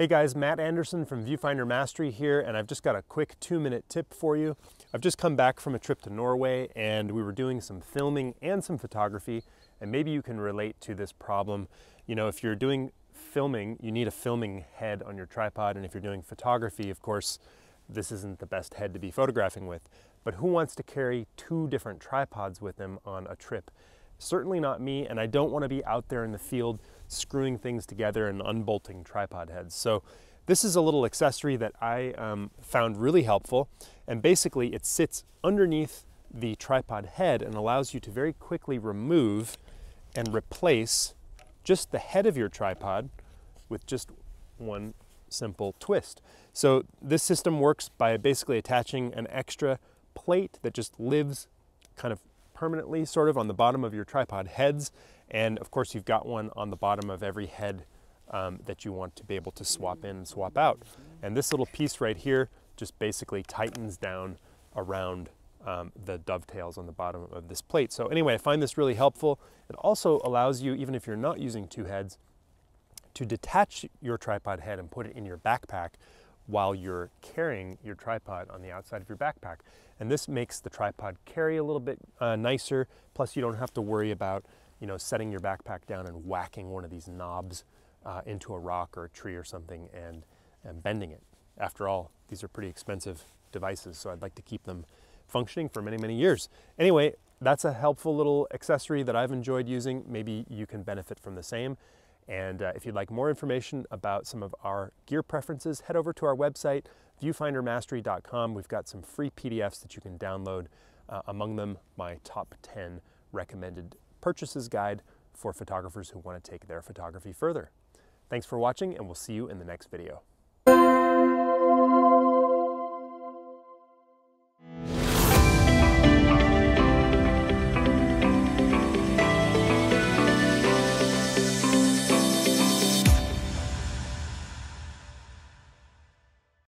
Hey guys, Matt Anderson from Viewfinder Mastery here, and I've just got a quick two minute tip for you. I've just come back from a trip to Norway and we were doing some filming and some photography, and maybe you can relate to this problem. You know, if you're doing filming, you need a filming head on your tripod, and if you're doing photography, of course, this isn't the best head to be photographing with. But who wants to carry two different tripods with them on a trip? Certainly not me, and I don't want to be out there in the field screwing things together and unbolting tripod heads. So this is a little accessory that I um, found really helpful, and basically it sits underneath the tripod head and allows you to very quickly remove and replace just the head of your tripod with just one simple twist. So this system works by basically attaching an extra plate that just lives kind of permanently sort of on the bottom of your tripod heads. And of course, you've got one on the bottom of every head um, that you want to be able to swap in and swap out. And this little piece right here just basically tightens down around um, the dovetails on the bottom of this plate. So anyway, I find this really helpful. It also allows you, even if you're not using two heads, to detach your tripod head and put it in your backpack while you're carrying your tripod on the outside of your backpack. And this makes the tripod carry a little bit uh, nicer. Plus you don't have to worry about, you know, setting your backpack down and whacking one of these knobs uh, into a rock or a tree or something and, and bending it. After all, these are pretty expensive devices, so I'd like to keep them functioning for many, many years. Anyway, that's a helpful little accessory that I've enjoyed using. Maybe you can benefit from the same. And uh, if you'd like more information about some of our gear preferences, head over to our website, viewfindermastery.com. We've got some free PDFs that you can download, uh, among them my top 10 recommended purchases guide for photographers who want to take their photography further. Thanks for watching, and we'll see you in the next video.